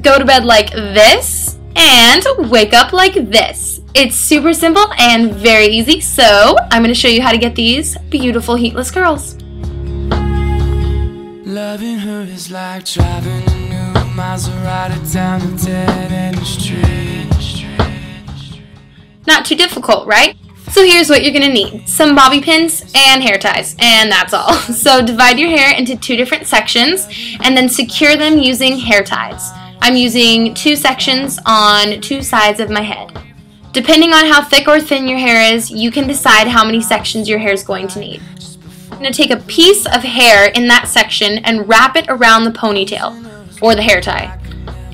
go to bed like this, and wake up like this. It's super simple and very easy, so I'm going to show you how to get these beautiful heatless curls. Loving her is like driving a new Maserati down a dead end street. Not too difficult, right? So here's what you're going to need. Some bobby pins and hair ties, and that's all. So divide your hair into two different sections and then secure them using hair ties. I'm using two sections on two sides of my head. Depending on how thick or thin your hair is, you can decide how many sections your hair is going to need. I'm going to take a piece of hair in that section and wrap it around the ponytail or the hair tie.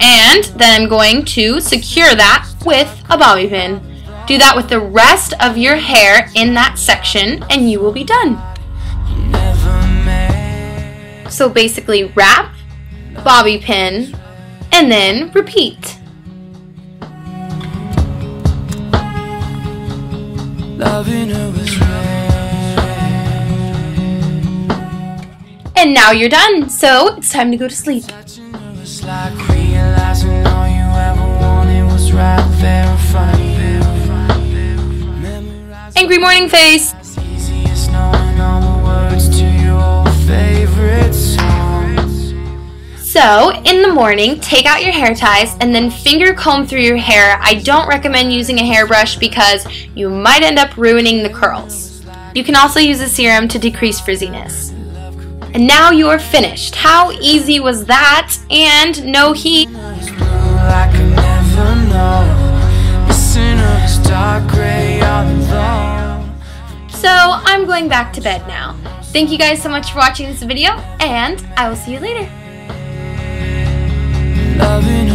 And then I'm going to secure that with a bobby pin. Do that with the rest of your hair in that section and you will be done. So basically wrap, bobby pin, and then repeat. And now you're done, so it's time to go to sleep. Angry morning face! So, in the morning, take out your hair ties and then finger comb through your hair. I don't recommend using a hairbrush because you might end up ruining the curls. You can also use a serum to decrease frizziness. And now you're finished. How easy was that? And no heat. So I'm going back to bed now. Thank you guys so much for watching this video, and I will see you later loving